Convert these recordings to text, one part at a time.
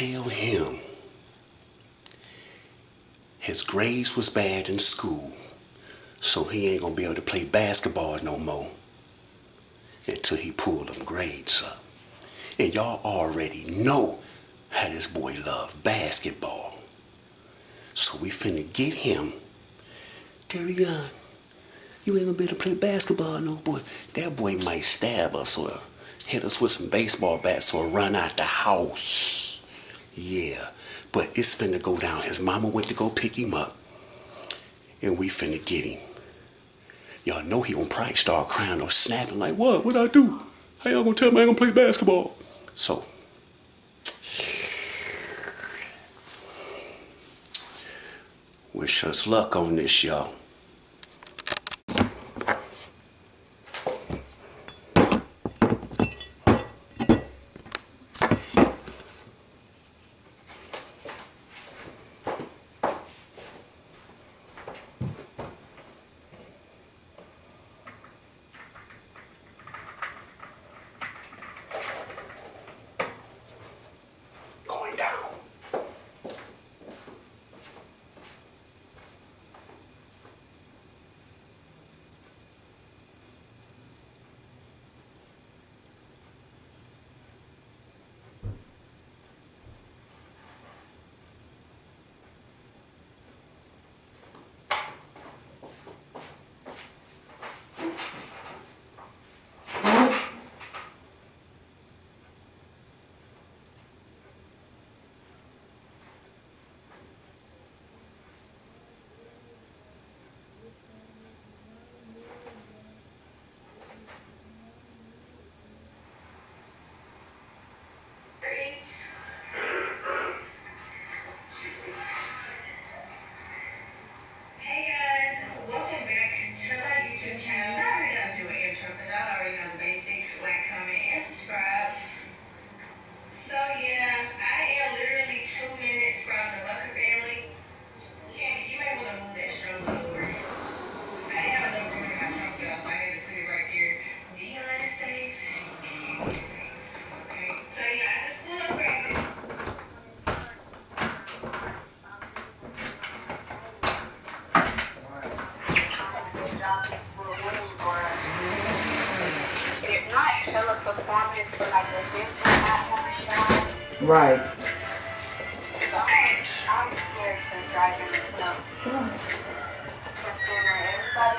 tell him his grades was bad in school, so he ain't gonna be able to play basketball no more until he pull them grades up. And y'all already know how this boy love basketball. So we finna get him. Darion, you ain't gonna be able to play basketball no boy. That boy might stab us or hit us with some baseball bats or run out the house. Yeah, but it's finna go down. His mama went to go pick him up. And we finna get him. Y'all know he gonna probably start crying or snapping like, what? What I do? How y'all gonna tell me I ain't gonna play basketball? So, wish us luck on this, y'all.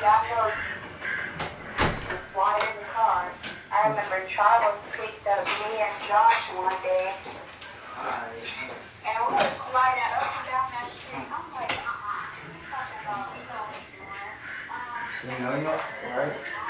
In the car. I remember Charles picked up me and Josh one day, and we were sliding up and down that street. I'm like, uh-uh. You talking about. You know, you know, right?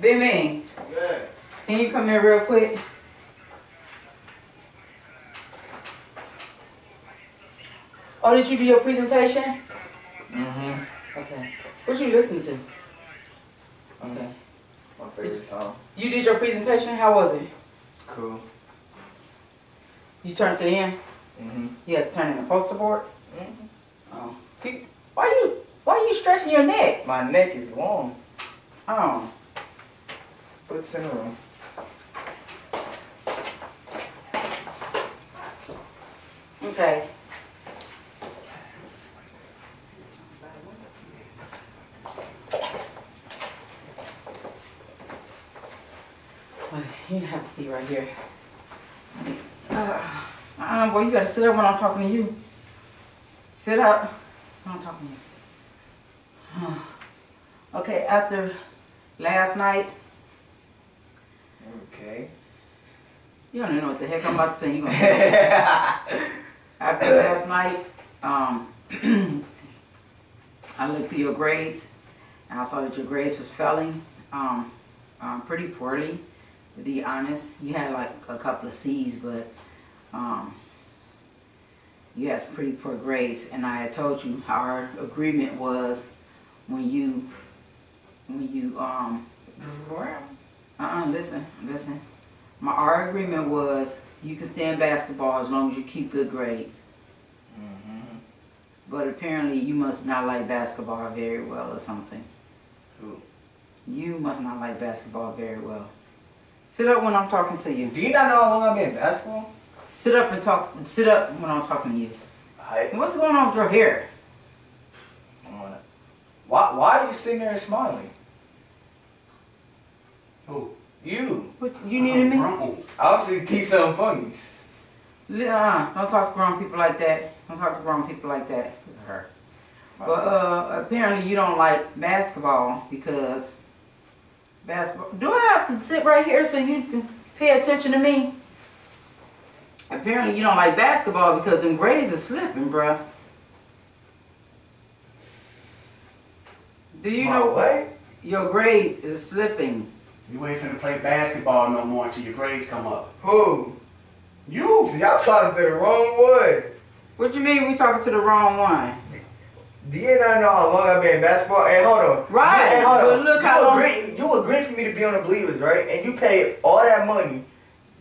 Big man, can you come here real quick? Oh, did you do your presentation? Mm-hmm. Okay. What you listen to? Okay. My favorite song. You did your presentation. How was it? Cool. You turned it in. Mm-hmm. You had to turn in the poster board. Mhm. Oh. You- Why you Why are you stretching your neck? My neck is long. Oh. Put it in the room. Okay. You have a seat right here. Uh, boy, you gotta sit up when I'm talking to you. Sit up when I'm talking to you. Okay, after last night, Okay. you don't even know what the heck I'm about to say. You gonna say After last night, um, I looked through your grades, and I saw that your grades was failing, um, um, pretty poorly, to be honest. You had like a couple of C's, but, um, you had some pretty poor grades, and I had told you our agreement was when you, when you, um, uh-uh, listen, listen. My, our agreement was you can stay in basketball as long as you keep good grades. Mm-hmm. But apparently you must not like basketball very well or something. Who? You must not like basketball very well. Sit up when I'm talking to you. Do you not know how long I've been in basketball? Sit up and talk. Sit up when I'm talking to you. I, And What's going on with your hair? why, why are you sitting there smiling? Who? You. What, you needed me? Grown. Obviously think something funny. Uh, don't talk to grown people like that. Don't talk to grown people like that. Her. But uh, apparently you don't like basketball because basketball. Do I have to sit right here so you can pay attention to me? Apparently you don't like basketball because them grades are slipping, bruh. Do you My know what? your grades is slipping? You ain't finna play basketball no more until your grades come up. Who? You! See, y'all talking to the wrong one. What you mean we talking to the wrong one? Do you not know how long I've been in basketball? Hey, hold on. Right, Hey, hold but on. look you how long- agree, You agreed for me to be on the Believers, right? And you paid all that money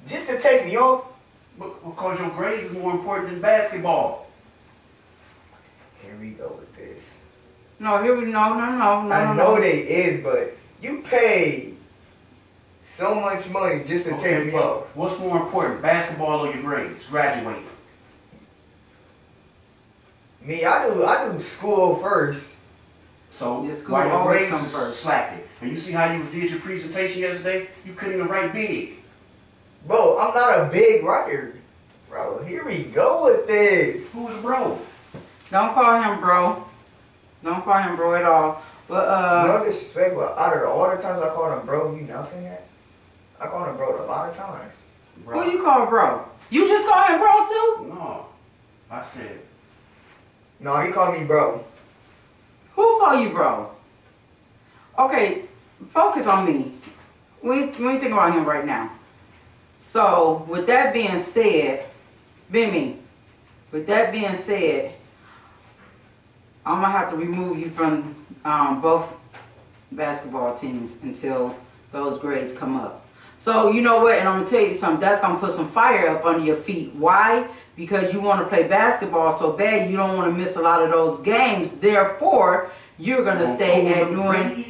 just to take me off? But- Because your grades is more important than basketball. Here we go with this. No, here we no no no no I no. know no. they is, but you paid so much money just to take me but off. What's more important, basketball or your grades? Graduating. Me, I do I do school first. So Your school while your grades come is first. slacking, and you see how you did your presentation yesterday, you couldn't even write big. Bro, I'm not a big writer. Bro, here we go with this. Who's bro? Don't call him bro. Don't call him bro at all. But uh. no disrespect, but out of the, all the times I called him bro, you not saying that? I called him bro a lot of times. Bro. Who you call bro? You just call him bro too? No. I said, No, he called me bro. Who call you bro? Okay, focus on me. We we think about him right now. So with that being said, Bimmy, with that being said, I'm gonna have to remove you from um, both basketball teams until those grades come up. So you know what? And I'm gonna tell you something. That's gonna put some fire up under your feet. Why? Because you want to play basketball so bad. You don't want to miss a lot of those games. Therefore, you're gonna stay at doing.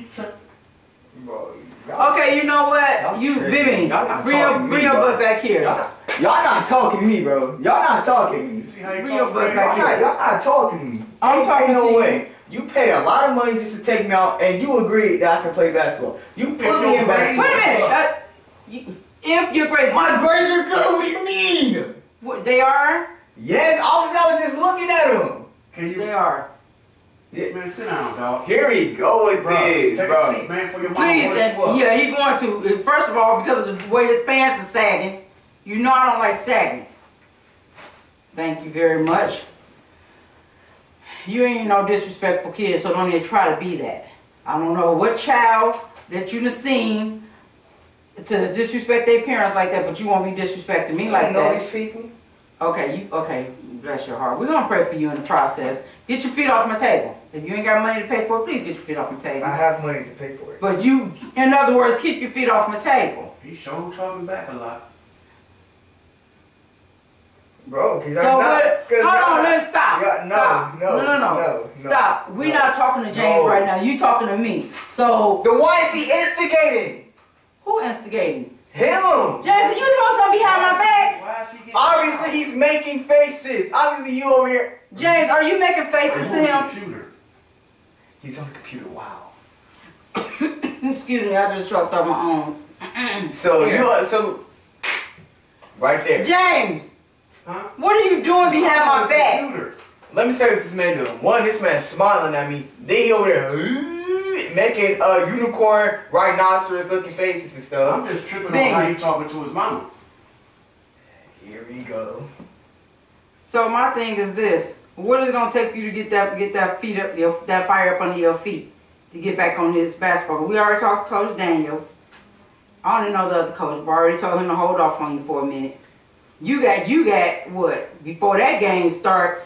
Grades. Bro, y'all- Okay, you know what? Y'all You, tripping. Bimmy, not bring your, talking me, your butt back here. Y'all, y'all not talking to me, bro. Y'all not talking to me. You see how you Bring your talk butt back Y'all here. not, y'all not talking to me. I'm ain't, talking ain't no to you. way. You paid a lot of money just to take me out, and you agreed that I can play basketball. You put If me in basketball. Wait a minute. Uh, you, if you're great, My grades are good. What do you mean? What, they are. Yes, I was, I was just looking at them. Can you, They are. Man, sit down, dog. Here he go with Bro, this, take bro. a seat, man, for your mama Please, push that, you yeah, he going to. Uh, First of all, because of the way his pants are sagging, you know I don't like sagging. Thank you very much. You ain't no disrespectful kid, so don't even try to be that. I don't know what child that you done seen to disrespect their parents like that, but you won't be disrespecting me like you know that. these people? Okay, you okay? Bless your heart. We're gonna pray for you in the process. Get your feet off my table. If you ain't got money to pay for it, please get your feet off my table. I have money to pay for it. But you, in other words, keep your feet off my table. He sure talking back a lot. Bro, because So I'm not. what? 'cause Hold y'all on, not- let's stop. y'all- no, stop. no, no, no, no, no, Stop. We're no, not talking to James no. right now. You talking to me. So The one is he instigating? who instigating? Him. James, are you doing something behind my back? Why is he getting Obviously, he's making faces. Obviously, you over here. James, are you making faces to him? computer. He's on the computer. Wow. Excuse me, I just choked on my own So Here. you are so right there. James, Huh? what are you doing behind my back? Computer. Let me tell you what this man doing. One, this man smiling at me. Then he over there making uh unicorn, rhinoceros looking faces and stuff. I'm just tripping Bing. on how you talking to his mama. Here we go. So my thing is this: What is it gonna take for you to get that get that feet up, your, that fire up under your feet to get back on this basketball? We already talked to Coach Daniel. I don't even know the other coach, but I already told him to hold off on you for a minute. You got you got what before that game start?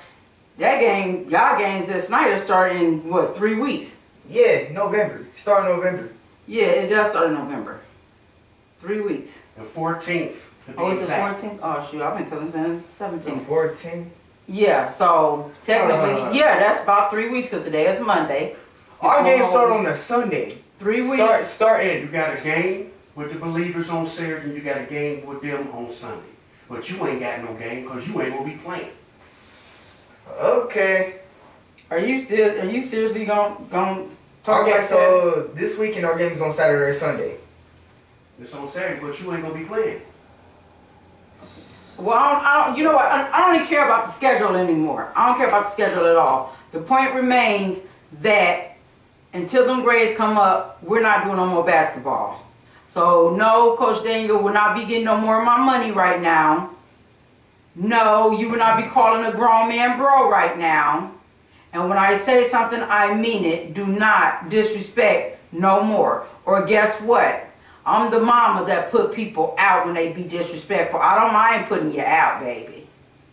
That game, y'all games this night are starting in what three weeks? Yeah, November. Start November. Yeah, it does start in November. Three weeks. The 14th. Oh, it's the 14th? Oh, shoot, I've been telling you The 17th. 14th. Yeah, so technically, Uh. yeah, that's about three weeks because today is Monday. Our game start on a Sunday. Three weeks. Start starting. You got a game with the believers on Saturday, and you got a game with them on Sunday. But you ain't got no game because you ain't gonna be playing. Okay. Are you still? Are you seriously gonna gonna talk Our game about that? so this weekend our game is on Saturday or Sunday. It's on Saturday, but you ain't gonna be playing. Well, I don't, I don't, you know what? I, I don't even care about the schedule anymore. I don't care about the schedule at all. The point remains that until them grades come up, we're not doing no more basketball. So no, Coach Daniel will not be getting no more of my money right now. No, you will not be calling a grown man bro right now. And when I say something, I mean it. Do not disrespect no more. Or guess what? I'm the mama that put people out when they be disrespectful. I don't mind putting you out, baby.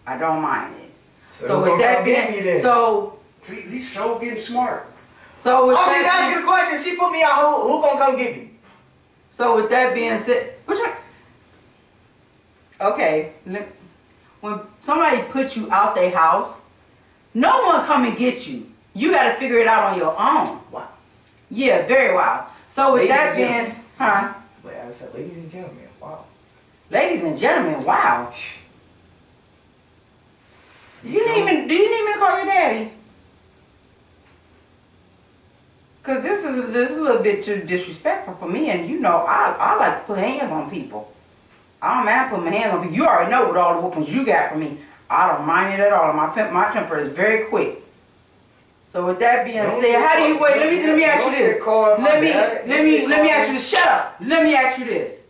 I don't mind it. So, So with that come get me being, then? so See, he's sure getting smart. so with I'm just that asking a question. She put me out. Who, who gonna come get me? So with that being said, which I, okay, when somebody puts you out their house, no one come and get you. You got to figure it out on your own. Wow. Yeah, very wild. So with Ladies that being, gentlemen. huh? I said, ladies and gentlemen, wow. Ladies and gentlemen, wow. You didn't even do you didn't even call your daddy? Cause this is this is a little bit too disrespectful for me, and you know I I like to put hands on people. I don't mind putting my hands on people. You already know what all the whoopings you got from me. I don't mind it at all. My my temper is very quick. So with that being Don't said, how do you caught- wait? Let me let me ask you this. get caught, my Let me let me let me ask you. Shut up. Let me ask you this.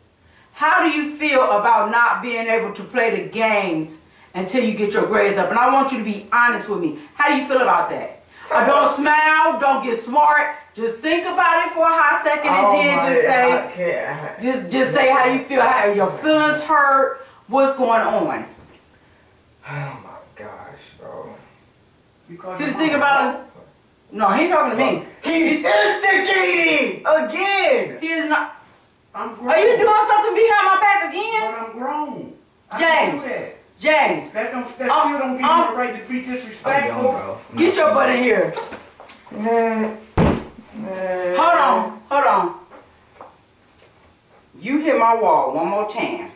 How do you feel about not being able to play the games until you get your grades up? And I want you to be honest with me. How do you feel about that? Uh, don't smile. Don't get smart. Just think about it for a hot second and Oh then my- just say, I can't. I- just just say how you feel. How your feelings hurt. What's going on? Oh my gosh, bro. You call See your the thing about it. No, he ain't talking to me. He's instigating again. He is not. I'm grown. Are you doing something behind my back again, But I'm grown. I James? that. James? That don't. That Um, still don't give um, you the right to be disrespectful. young, bro. Get your butt in here. Man. Man. Hold on, hold on. You hit my wall one more time.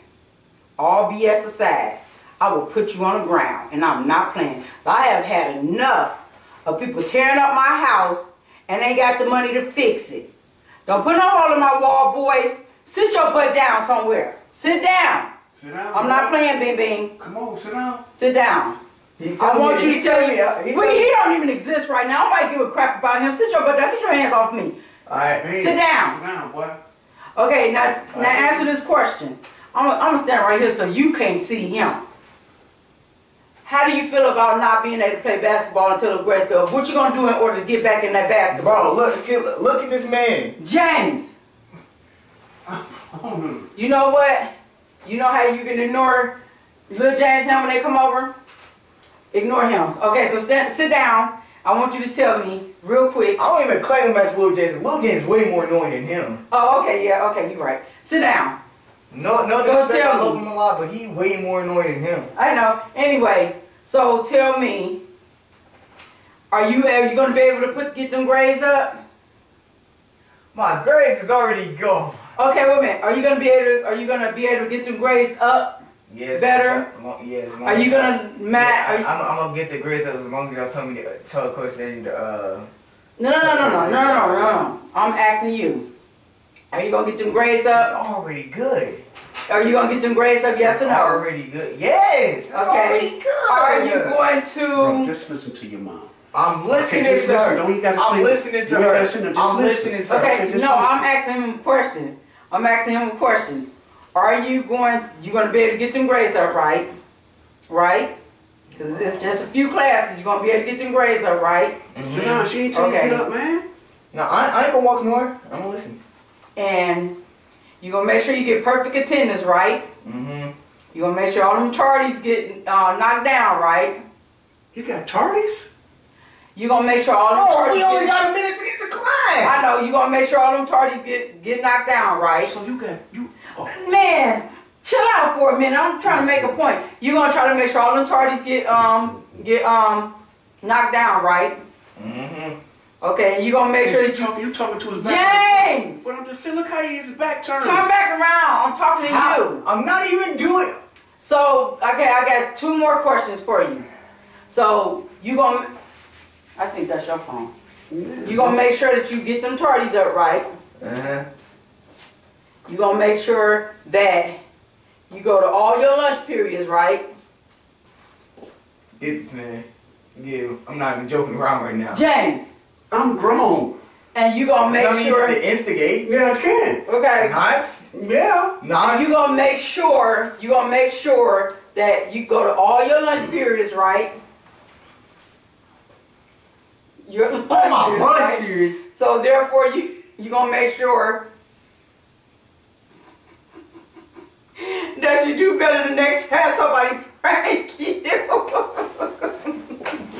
All BS aside, I will put you on the ground, and I'm not playing. I have had enough of people tearing up my house and they got the money to fix it. Don't put no hole in my wall, boy. Sit your butt down somewhere. Sit down. Sit down. I'm not playing, Bing Bing. Come on, sit down. Sit down. He I telling want me, you he to tell telling me. me. He Well, he don't even exist right now. Nobody give a crap about him. Sit your butt down. Get your hands off me. Alright. Hey, Sit down. Sit down, boy. Okay, now now answer this question. I'm I'm gonna stand right here so you can't see him. How do you feel about not being able to play basketball until the grades go? What you gonna do in order to get back in that basketball? Bro, look, see, look, at this man. James, you know what? You know how you can ignore little James now when they come over? Ignore him. Okay, so stand, sit down. I want you to tell me real quick. I don't even claim him as Lil James. Lil James is way more annoying than him. Oh, okay, yeah, okay, you're right. Sit down. No, no So disrespect. I love him a lot, but he way more annoying than him. I know. Anyway, so tell me, are you are you gonna be able to put get them grades up? My grades is already gone. Okay, wait a minute. Are you gonna be able to, are you gonna be able to get them grades up? Yes. Better? Yes. Are you gonna Matt? Yeah, you, I, am I'm gonna get the grades up as long as y'all tell me to tell Coach Danny to uh. no, no, no, no, no, no, no, no, no. I'm asking you. Are you gonna get them grades up? It's already good. Are you gonna get them grades up? Yes or no? already good. Yes, it's already Okay. good. Are you going Bro, to? just listen to your mom. I'm listening Okay, just to listen. her. Don't you gotta I'm say- listening to you her. listen to- just I'm listen. listening to her. Okay, no, listen. I'm asking him a question. I'm asking him a question. Are you going? You gonna be able to get them grades up, right? Right? Because it's just a few classes. You're gonna be able to get them grades up, right? So now she ain't telling you Okay. to get up, man. No, I, I ain't gonna walk nowhere. I'm gonna listen. And you gonna make sure you get perfect attendance, right? Mm-hmm. You gonna make sure all them tardies get uh, knocked down, right? You got tardies? You gonna make sure all them Oh, tardies we only get, got a minute to get to class. I know you gonna make sure all them tardies get get knocked down, right? So you got you. Oh, Man, chill out for a minute. I'm trying to make a point. You gonna try to make sure all them tardies get um get um knocked down, right? Mm-hmm. Okay, you gonna make is sure he you talking? You talking to his back? James But I'm just saying, look how he is back turned. turn back around. I'm talking to you. I'm not even doing. So okay, I got two more questions for you. So you gonna I think that's your phone. You gonna make sure that you get them tardies up right. Uh-huh. You gonna make sure that you go to all your lunch periods, right? It's man. Yeah, I'm not even joking around right now. James, I'm grown. and you gonna make I mean, sure. to instigate. Yeah, I can. Okay. Not. Yeah. Not. You gonna make sure. You gonna make sure that you go to all your lunch periods, right? Your oh, lunch Oh my periods, lunch right? periods. So therefore, you you gonna make sure that you do better the next time somebody prank you.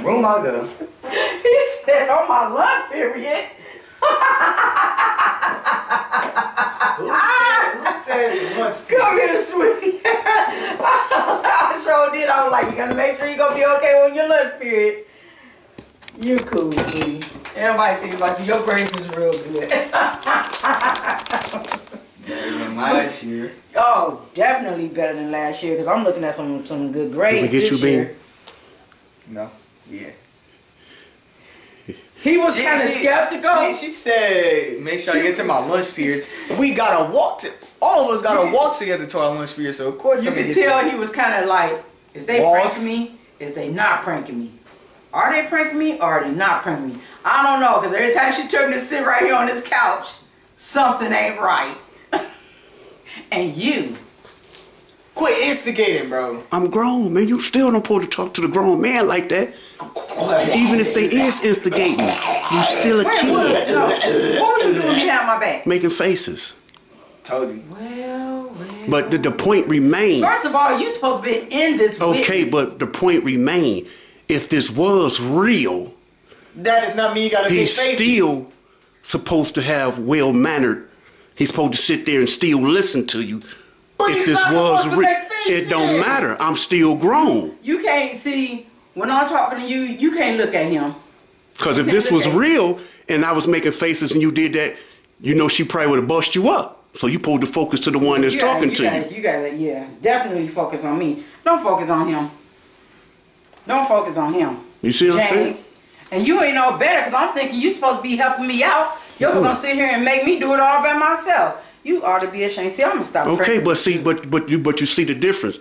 Room I go. he said, "On my lunch period." Who said? Who says lunch? Come here, sweetie. I sure did. I was like, you gotta make sure you're gonna be okay on your lunch period. You cool, sweetie. Everybody think about you. Your grades is real good. Better than last year. oh, definitely better than last year because I'm looking at some some good grades Did we get this you, Bean? year. No. Yeah. He was kind of skeptical. She, she said, make sure I get to my lunch periods. We gotta walk to. All of us gotta walk together to our lunch period. So of course you could tell he was kind of like, is they Boss. pranking me? Is they not pranking me? Are they pranking me or are they not pranking me? I don't know because every time she me to sit right here on this couch, something ain't right. and you, Quit instigating, bro. I'm grown, man. You still don't supposed to talk to the grown man like that. Even if they is instigating, you still a Wait, kid what? No. What was you doing behind my back? making faces. Told you. Well, well. But the, the point remains. First of all, you supposed to be in this. Okay, me. but the point remain. If this was real, that is not me. you gotta he's make faces. still supposed to have well mannered. He's supposed to sit there and still listen to you. But if this was real, it don't matter. I'm still grown. you can't see when I'm talking to you. You can't look at him. Because if this was real and I was making faces and you did that, you know she probably would have bust you up. So you pulled the focus to the one that's you gotta- talking you to gotta, you. You gotta, yeah, definitely focus on me. Don't focus on him. Don't focus on him. You see what I'm saying? James. And you ain't no better because I'm thinking you supposed to be helping me out. You're gonna sit here and make me do it all by myself. You ought to be ashamed. See, I'm gonna stop. Okay, but see, but but you but you see the difference.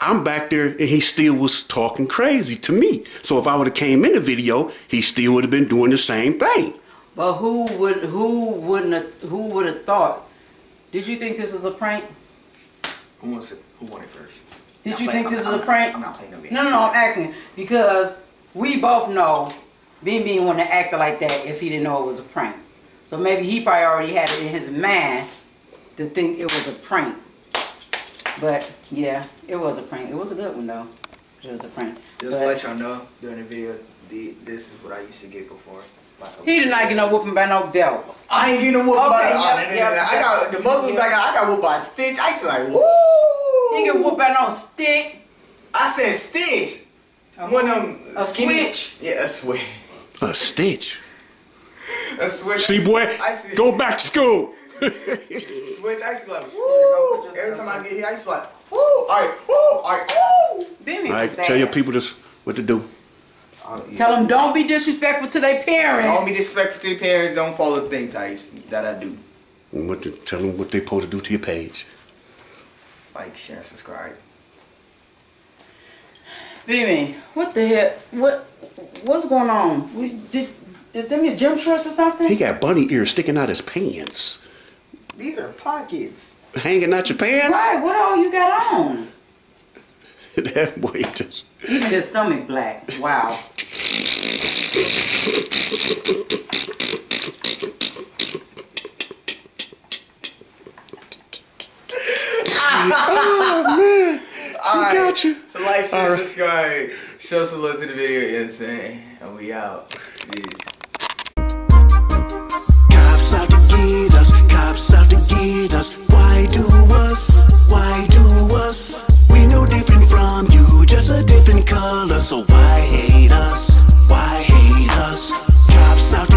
I'm back there and he still was talking crazy to me. So if I would have came in the video, he still would have been doing the same thing. But who would who wouldn't have who would have thought? Did you think this was a prank? Who wants it? Who won it first? Did I'm you playing- think this I'm- was a prank? I'm not playing no games. No, no, no. I'm asking because we both know Bean Bean wouldn't have acted like that if he didn't know it was a prank. So maybe he probably already had it in his mind to think it was a prank. But yeah, it was a prank. It was a good one though. It was a prank. Just But let y'all know during the video, the, this is what I used to get before. He did not get no whooping by no belt. I ain't getting no whooped by Okay, the, yep, oh, no, no, yep, no, no. I got the muscles I got. I got whooped by a stitch. I used to like woo. He get whooped by no stick. I said stitch. A- One of them a skinny. switch. Yeah, a switch. A stitch. A switch. See, boy, I used go back to school. Switch. I used to be like woo. Every time I get here, I used to be like woo. All right, woo. All right, woo. Bean All Bean right, was bad. tell your people this what to do. Oh, yeah. Tell them don't be disrespectful to their parents. Don't be disrespectful to your parents. Don't follow the things I that I do. What to, tell them what they supposed to do to your page. Like, share, and subscribe. Baby, what the hell? What what's going on? We did is them your gym shorts or something? He got bunny ears sticking out his pants. These are pockets. Hanging out your pants? Right, what all you got on? that boy just. Even his stomach black. Wow. Oh, I got you. Like, share, All right. subscribe. Show some love to the video, insane. And we out. Peace. hate us? Why do us? Why do us? We no different from you, just a different color. So why hate us? Why hate us? Drops out